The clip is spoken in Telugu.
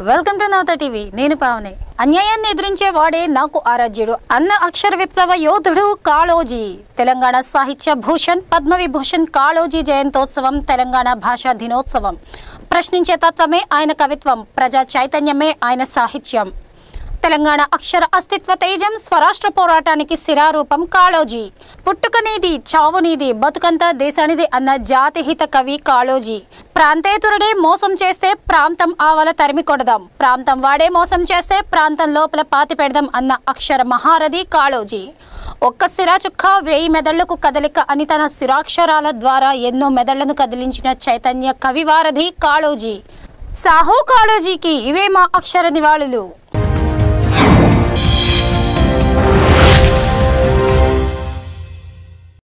వెల్కమ్ టు నవత టీవీ నేను పావని. అన్యాయాన్ని ఎదిరించే వాడే నాకు ఆరాధ్యుడు. అన్న అక్షర విప్లవ యోధుడు కాళోజీ. తెలంగాణ సాహిత్య భూషణ్ పద్మవిభూషణ్ కాళోజీ జయంతోత్సవం తెలంగాణ భాషా దినోత్సవం. ప్రశ్నించే తత్వమే ఆయన కవిత్వం. ప్రజా చైతన్యమే ఆయన సాహిత్యం. తెలంగాణ అక్షర అస్తిత్వ తేజం స్వరాష్ట్ర పోరాటానికి శిరారూపం కాళోజీ. పుట్టుకనేది చావునీది బతుకంతా దేశానిది అన్న జాతిహిత కవి కాళోజీ. ప్రాంతేతురుడే మోసం చేస్తే ప్రాంతం ఆవల తరిమి కొడదాం. ప్రాంతం వాడే మోసం చేస్తే ప్రాంతం లోపల పాతి పెడదాం అన్న అక్షర మహారథి కాళోజీ. ఒక్క సిరాచుక్క వేయి మెదళ్ళకు కదలిక అని తన సిరాక్షరాల ద్వారా ఎన్నో మెదళ్ళను కదిలించిన చైతన్య కవివారధి కాళోజీ. సాహో కాళోజీకి ఇవే మా అక్షర నివాళులు.